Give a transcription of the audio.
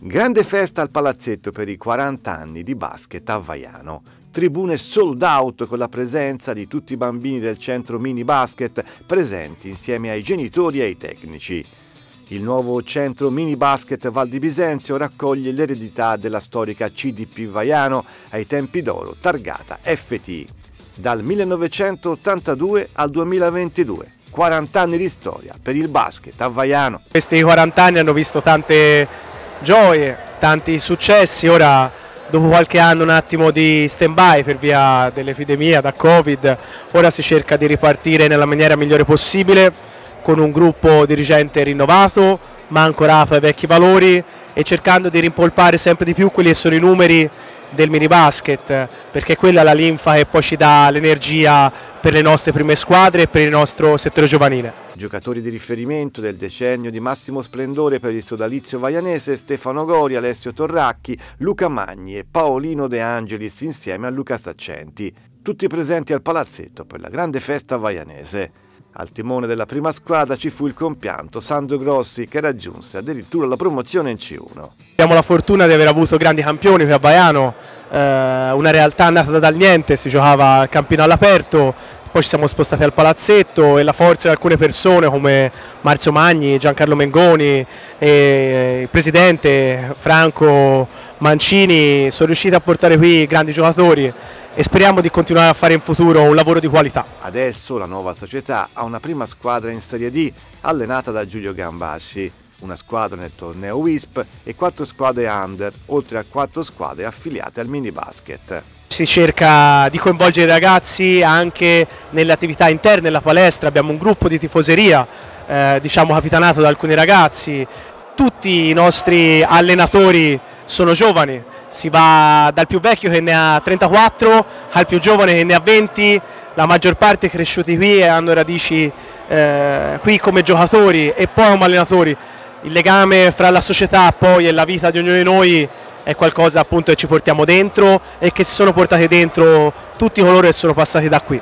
Grande festa al palazzetto per i 40 anni di basket a Vaiano. Tribune sold out con la presenza di tutti i bambini del centro mini basket presenti insieme ai genitori e ai tecnici. Il nuovo centro mini basket Val di Bisenzio raccoglie l'eredità della storica CDP Vaiano ai tempi d'oro targata FT. Dal 1982 al 2022, 40 anni di storia per il basket a Vaiano. Questi 40 anni hanno visto tante gioie, tanti successi, ora dopo qualche anno un attimo di stand by per via dell'epidemia da Covid, ora si cerca di ripartire nella maniera migliore possibile con un gruppo dirigente rinnovato, ma ancorato ai vecchi valori e cercando di rimpolpare sempre di più quelli che sono i numeri del mini basket, perché quella è la linfa che poi ci dà l'energia per le nostre prime squadre e per il nostro settore giovanile. Giocatori di riferimento del decennio di massimo splendore per il sodalizio vaianese Stefano Gori, Alessio Torracchi, Luca Magni e Paolino De Angelis insieme a Luca Saccenti, tutti presenti al palazzetto per la grande festa vaianese. Al timone della prima squadra ci fu il compianto Sandro Grossi che raggiunse addirittura la promozione in C1. Abbiamo la fortuna di aver avuto grandi campioni qui a Baiano, eh, una realtà nata dal niente, si giocava al campino all'aperto, poi ci siamo spostati al palazzetto e la forza di alcune persone come Marzio Magni, Giancarlo Mengoni e il presidente Franco Mancini sono riusciti a portare qui grandi giocatori e speriamo di continuare a fare in futuro un lavoro di qualità. Adesso la nuova società ha una prima squadra in Serie D allenata da Giulio Gambassi, una squadra nel torneo WISP e quattro squadre under, oltre a quattro squadre affiliate al mini basket. Si cerca di coinvolgere i ragazzi anche nelle attività interne della palestra, abbiamo un gruppo di tifoseria eh, diciamo capitanato da alcuni ragazzi, tutti i nostri allenatori sono giovani, si va dal più vecchio che ne ha 34 al più giovane che ne ha 20, la maggior parte cresciuti qui e hanno radici eh, qui come giocatori e poi come allenatori. Il legame fra la società poi e la vita di ognuno di noi è qualcosa appunto che ci portiamo dentro e che si sono portati dentro tutti coloro che sono passati da qui.